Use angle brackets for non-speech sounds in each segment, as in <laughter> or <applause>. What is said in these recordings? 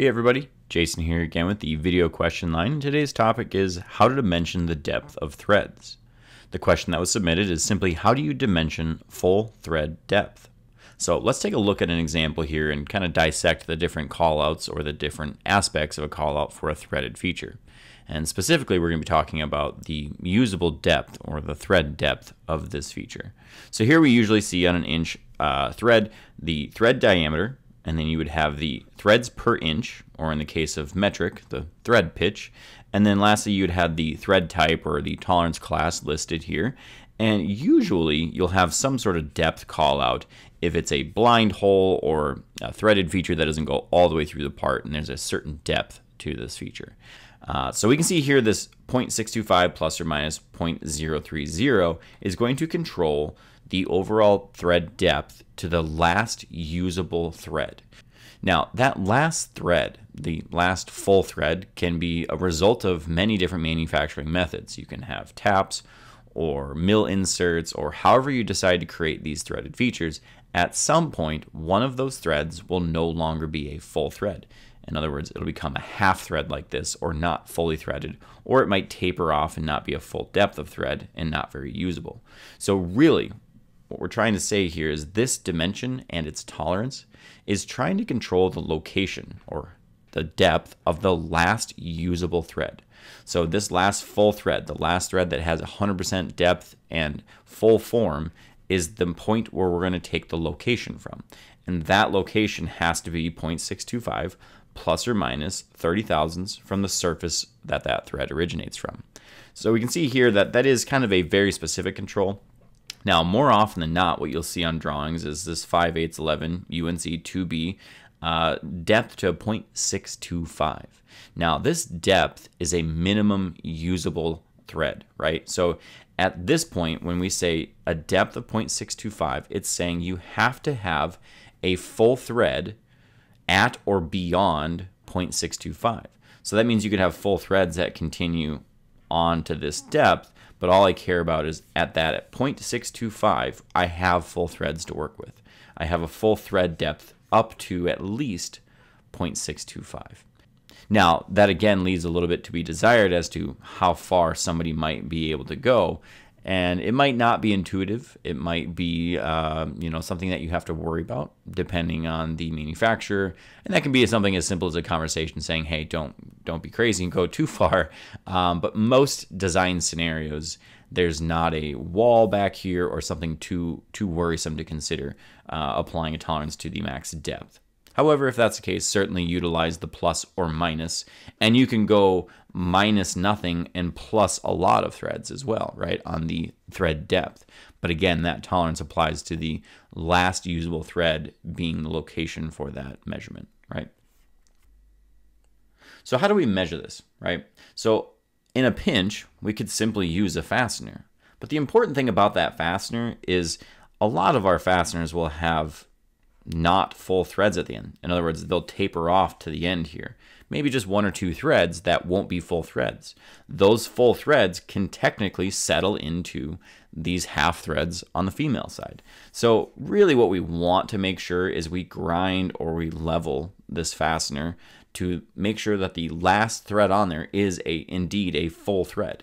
Hey everybody, Jason here again with the video question line. Today's topic is how to dimension the depth of threads. The question that was submitted is simply how do you dimension full thread depth? So let's take a look at an example here and kind of dissect the different callouts or the different aspects of a callout for a threaded feature. And specifically, we're going to be talking about the usable depth or the thread depth of this feature. So here we usually see on an inch uh, thread the thread diameter and then you would have the threads per inch, or in the case of metric, the thread pitch. And then lastly, you'd have the thread type or the tolerance class listed here. And usually you'll have some sort of depth call out if it's a blind hole or a threaded feature that doesn't go all the way through the part and there's a certain depth to this feature. Uh, so we can see here this 0.625 plus or minus 0.030 is going to control the overall thread depth to the last usable thread. Now, that last thread, the last full thread, can be a result of many different manufacturing methods. You can have taps or mill inserts or however you decide to create these threaded features. At some point, one of those threads will no longer be a full thread. In other words, it'll become a half thread like this or not fully threaded, or it might taper off and not be a full depth of thread and not very usable. So really, what we're trying to say here is this dimension and its tolerance is trying to control the location or the depth of the last usable thread. So this last full thread, the last thread that has 100% depth and full form is the point where we're going to take the location from. And that location has to be 0.625 plus or minus 30 thousandths from the surface that that thread originates from. So we can see here that that is kind of a very specific control. Now, more often than not, what you'll see on drawings is this 5 8 11 UNC 2B uh, depth to 0.625. Now, this depth is a minimum usable thread, right? So at this point, when we say a depth of 0.625, it's saying you have to have a full thread at or beyond 0.625. So that means you could have full threads that continue on to this depth, but all I care about is at that at 0.625, I have full threads to work with. I have a full thread depth up to at least 0.625. Now, that again leaves a little bit to be desired as to how far somebody might be able to go and it might not be intuitive. It might be, uh, you know, something that you have to worry about depending on the manufacturer, and that can be something as simple as a conversation saying, "Hey, don't don't be crazy and go too far." Um, but most design scenarios, there's not a wall back here or something too too worrisome to consider uh, applying a tolerance to the max depth. However, if that's the case, certainly utilize the plus or minus, and you can go minus nothing and plus a lot of threads as well, right, on the thread depth. But again, that tolerance applies to the last usable thread being the location for that measurement, right? So how do we measure this, right? So in a pinch, we could simply use a fastener. But the important thing about that fastener is a lot of our fasteners will have not full threads at the end. In other words, they'll taper off to the end here. Maybe just one or two threads that won't be full threads. Those full threads can technically settle into these half threads on the female side. So really what we want to make sure is we grind or we level this fastener to make sure that the last thread on there is a indeed a full thread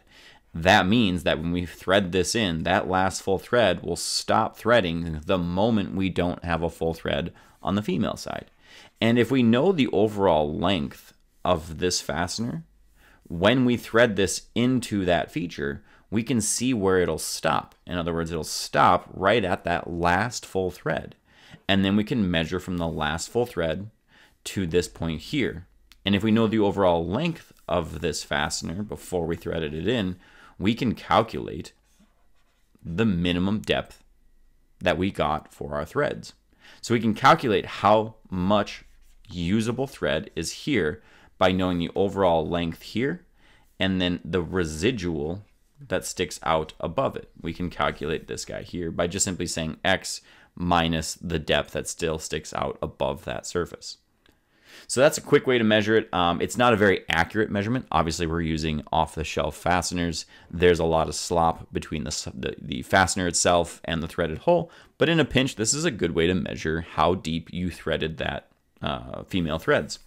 that means that when we thread this in, that last full thread will stop threading the moment we don't have a full thread on the female side. And if we know the overall length of this fastener, when we thread this into that feature, we can see where it'll stop. In other words, it'll stop right at that last full thread. And then we can measure from the last full thread to this point here. And if we know the overall length of this fastener before we threaded it in, we can calculate the minimum depth that we got for our threads. So we can calculate how much usable thread is here by knowing the overall length here and then the residual that sticks out above it. We can calculate this guy here by just simply saying x minus the depth that still sticks out above that surface. So that's a quick way to measure it. Um, it's not a very accurate measurement. Obviously, we're using off-the-shelf fasteners. There's a lot of slop between the, the, the fastener itself and the threaded hole. But in a pinch, this is a good way to measure how deep you threaded that uh, female threads.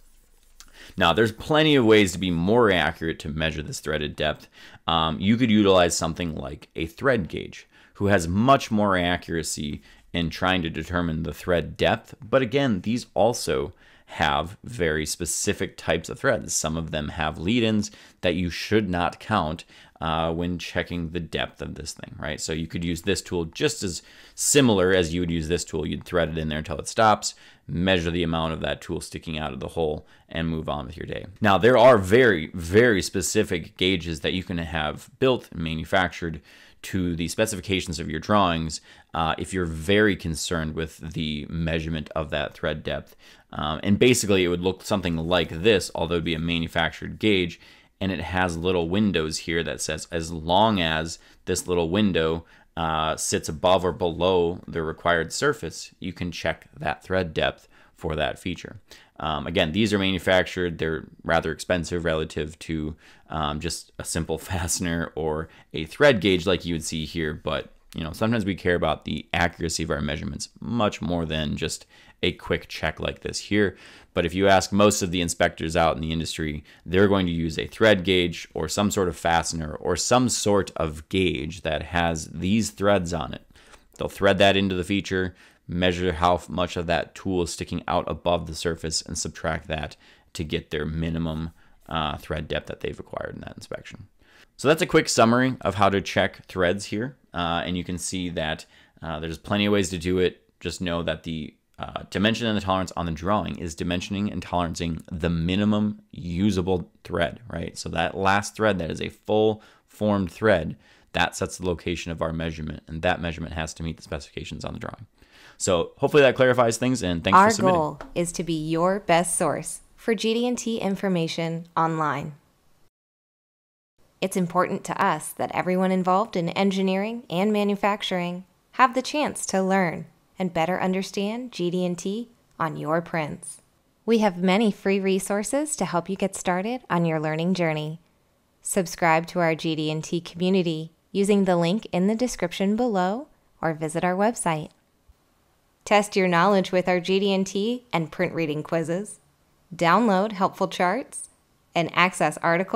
Now, there's plenty of ways to be more accurate to measure this threaded depth. Um, you could utilize something like a thread gauge, who has much more accuracy in trying to determine the thread depth. But again, these also have very specific types of threads. Some of them have lead ins that you should not count uh, when checking the depth of this thing, right? So you could use this tool just as similar as you would use this tool. You'd thread it in there until it stops, measure the amount of that tool sticking out of the hole, and move on with your day. Now, there are very, very specific gauges that you can have built and manufactured to the specifications of your drawings uh, if you're very concerned with the measurement of that thread depth. Um, and basically, it would look something like this, although it'd be a manufactured gauge and it has little windows here that says as long as this little window uh, sits above or below the required surface, you can check that thread depth for that feature. Um, again, these are manufactured. They're rather expensive relative to um, just a simple <laughs> fastener or a thread gauge like you would see here, but you know, sometimes we care about the accuracy of our measurements much more than just a quick check like this here. But if you ask most of the inspectors out in the industry, they're going to use a thread gauge or some sort of fastener or some sort of gauge that has these threads on it. They'll thread that into the feature, measure how much of that tool is sticking out above the surface, and subtract that to get their minimum uh, thread depth that they've acquired in that inspection. So that's a quick summary of how to check threads here. Uh, and you can see that uh, there's plenty of ways to do it. Just know that the uh, dimension and the tolerance on the drawing is dimensioning and tolerancing the minimum usable thread, right? So that last thread that is a full formed thread, that sets the location of our measurement, and that measurement has to meet the specifications on the drawing. So hopefully that clarifies things, and thanks Our for submitting. goal is to be your best source for GD&T information online. It's important to us that everyone involved in engineering and manufacturing have the chance to learn and better understand GD&T on your prints. We have many free resources to help you get started on your learning journey. Subscribe to our GD&T community using the link in the description below or visit our website. Test your knowledge with our GD&T and print reading quizzes. Download helpful charts and access articles